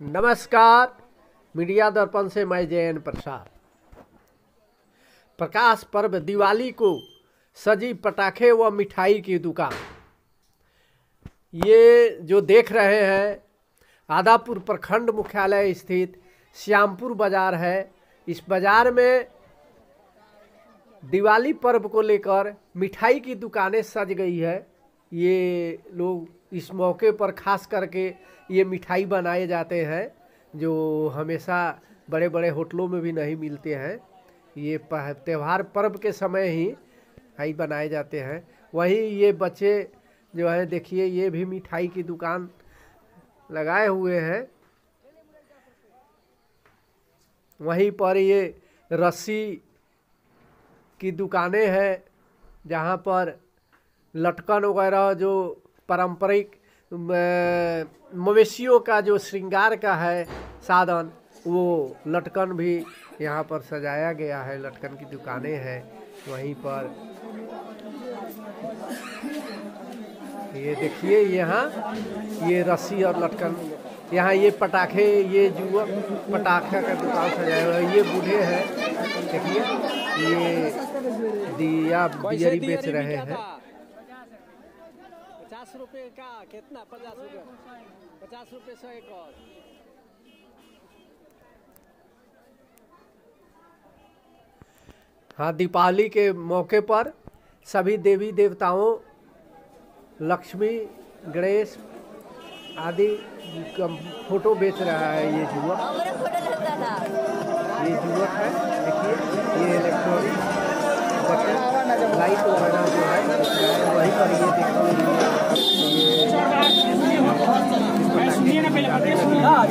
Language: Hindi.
नमस्कार, मीडिया दर्पण से मैं जयन प्रसाद। प्रकाश पर्व दिवाली को सजी पटाखे व मिठाई की दुकान। ये जो देख रहे हैं, आदापुर प्रखंड मुख्यालय स्थित श्यामपुर बाज़ार है। इस बाज़ार में दिवाली पर्व को लेकर मिठाई की दुकानें सज गई है। ये लोग इस मौके पर खास करके ये मिठाई बनाए जाते हैं, जो हमेशा बड़े बड़े होटलों में भी नहीं मिलते हैं। ये त्यौहार पर्व के समय ही मिठाई बनाए जाते हैं। वहीं ये बच्चे जो है, देखिए, ये भी मिठाई की दुकान लगाए हुए हैं। वहीं पर ये रस्सी की दुकानें हैं, जहाँ पर लटकन वगैरह जो पारंपरिक मवेशियों का जो श्रृंगार का है साधन वो लटकन भी यहाँ पर सजाया गया है। लटकन की दुकानें हैं वहीं पर। ये देखिए यहाँ ये रस्सी और लटकन यहाँ ये पटाखे ये जुआ पटाखा का दुकान सजाया हुआ है। ये बूढ़े हैं देखिए ये दिया बिजली बेच रहे हैं। पचास रुपए का, कितना? पचास रुपए पचास रुपए सौ एक और। हाँ दीपावली के मौके पर सभी देवी देवताओं, लक्ष्मी, गणेश आदि फ़ोटो बेच रहा है ये युवक ये युवक है, देखिए, ये इलेक्ट्रॉनिक लाइट